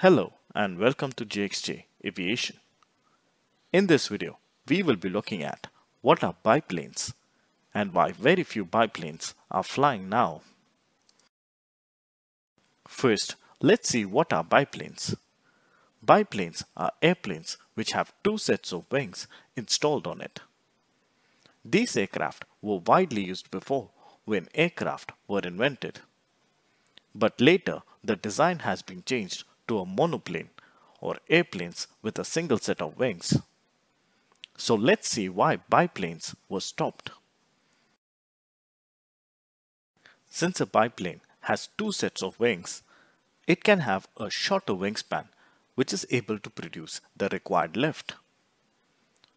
Hello and welcome to JXJ Aviation. In this video, we will be looking at what are biplanes and why very few biplanes are flying now. First, let's see what are biplanes. Biplanes are airplanes which have two sets of wings installed on it. These aircraft were widely used before when aircraft were invented. But later, the design has been changed to a monoplane or airplanes with a single set of wings. So let's see why biplanes were stopped. Since a biplane has two sets of wings, it can have a shorter wingspan which is able to produce the required lift.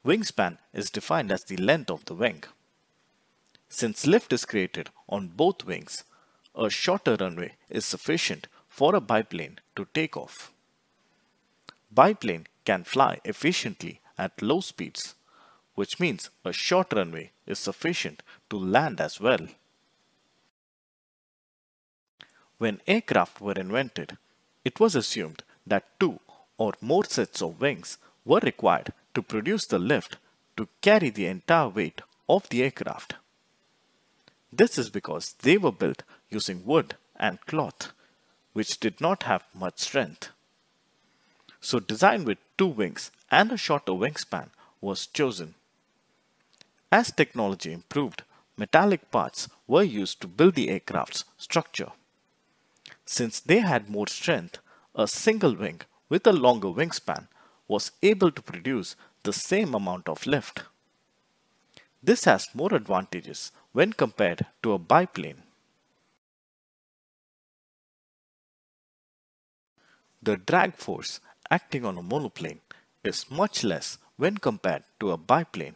Wingspan is defined as the length of the wing. Since lift is created on both wings, a shorter runway is sufficient for a biplane to take off. Biplane can fly efficiently at low speeds, which means a short runway is sufficient to land as well. When aircraft were invented, it was assumed that two or more sets of wings were required to produce the lift to carry the entire weight of the aircraft. This is because they were built using wood and cloth, which did not have much strength. So design with two wings and a shorter wingspan was chosen. As technology improved, metallic parts were used to build the aircraft's structure. Since they had more strength, a single wing with a longer wingspan was able to produce the same amount of lift. This has more advantages when compared to a biplane. The drag force acting on a monoplane is much less when compared to a biplane.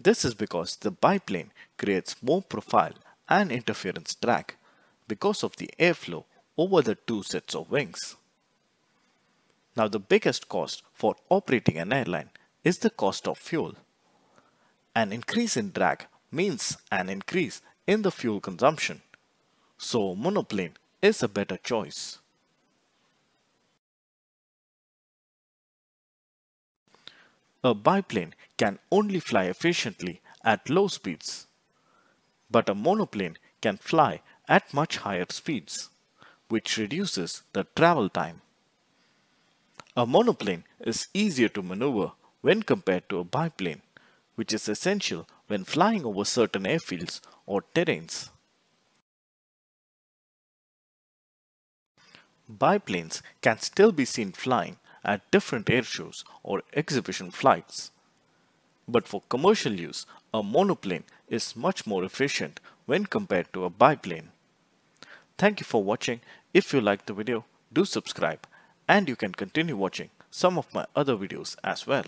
This is because the biplane creates more profile and interference drag because of the airflow over the two sets of wings. Now the biggest cost for operating an airline is the cost of fuel. An increase in drag means an increase in the fuel consumption. So monoplane is a better choice. A biplane can only fly efficiently at low speeds, but a monoplane can fly at much higher speeds, which reduces the travel time. A monoplane is easier to maneuver when compared to a biplane, which is essential when flying over certain airfields or terrains. Biplanes can still be seen flying at different air shows or exhibition flights. But for commercial use, a monoplane is much more efficient when compared to a biplane. Thank you for watching. If you liked the video, do subscribe and you can continue watching some of my other videos as well.